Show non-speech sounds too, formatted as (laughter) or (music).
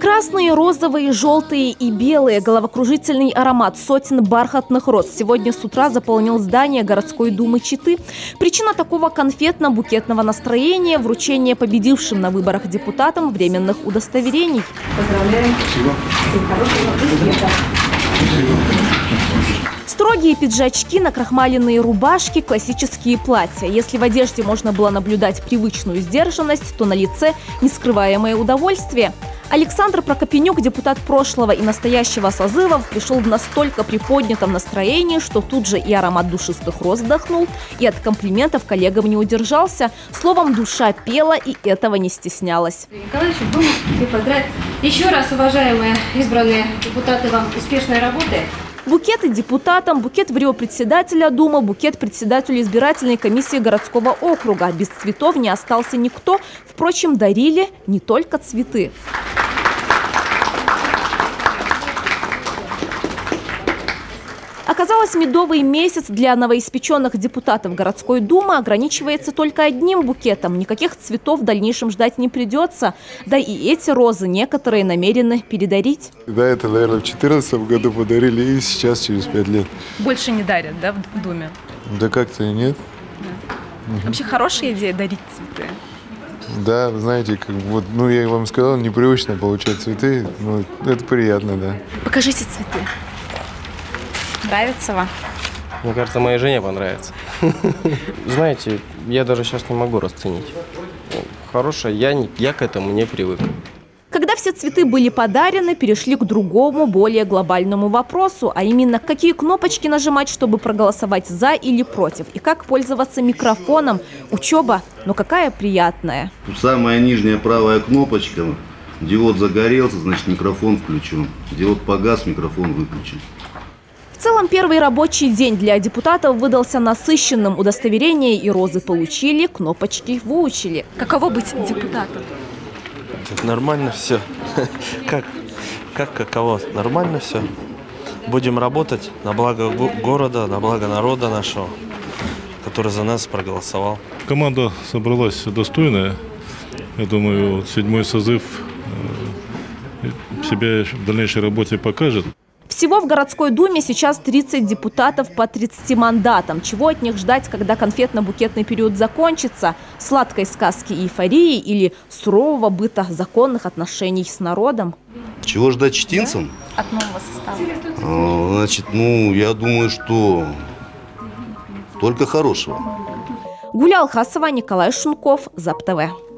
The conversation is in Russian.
Красные, розовые, желтые и белые. Головокружительный аромат сотен бархатных роз сегодня с утра заполнил здание городской думы Читы. Причина такого конфетно-букетного настроения – вручение победившим на выборах депутатам временных удостоверений. Поздравляем. Спасибо. Строгие пиджачки, накрахмаленные рубашки, классические платья. Если в одежде можно было наблюдать привычную сдержанность, то на лице нескрываемое удовольствие. Александр Прокопенюк, депутат прошлого и настоящего созывов, пришел в настолько приподнятом настроении, что тут же и аромат душистых роз вдохнул, и от комплиментов коллегам не удержался. Словом, душа пела и этого не стеснялась. Николаевич, поздравить. Еще раз, уважаемые избранные депутаты, вам успешной работы. Букеты депутатам, букет в Рио председателя Думы, букет председателю избирательной комиссии городского округа. Без цветов не остался никто. Впрочем, дарили не только цветы. Оказалось, медовый месяц для новоиспеченных депутатов городской думы ограничивается только одним букетом. Никаких цветов в дальнейшем ждать не придется. Да и эти розы некоторые намерены передарить. Да, это, наверное, в 2014 году подарили и сейчас, через пять лет. Больше не дарят, да, в Думе? Да как-то и нет. Вообще хорошая идея дарить цветы. Да, вы знаете, как вот, ну я вам сказал, непривычно получать цветы, ну это приятно, да. Покажите цветы. Нравится вам? Мне кажется, моей жене понравится. (laughs) Знаете, я даже сейчас не могу расценить. Хорошая, я, не- я к этому не привык. Когда все цветы были подарены, перешли к другому, более глобальному вопросу, а именно, какие кнопочки нажимать, чтобы проголосовать «за» или «против», и как пользоваться микрофоном. Учеба, но какая приятная. Самая нижняя правая кнопочка. Диод загорелся, значит микрофон включен. Диод погас, микрофон выключен. В целом, первый рабочий день для депутатов выдался насыщенным. Удостоверения и розы получили, кнопочки выучили. Каково быть депутатом? Нормально все. (laughs) Как, как каково? Нормально все. Будем работать на благо го- города, на благо народа нашего, который за нас проголосовал. Команда собралась достойная. Я думаю, вот седьмой созыв э, себя в дальнейшей работе покажет. Всего в городской думе сейчас 30 депутатов по 30 мандатам. Чего от них ждать, когда конфетно-букетный период закончится? Сладкой сказки и эйфории или сурового быта законных отношений с народом? Чего ждать чтинцам? От нового состава. А, Значит, ну, я думаю, что только хорошего. Гулял Хасова, Николай Шунков, ЗАП ТВ.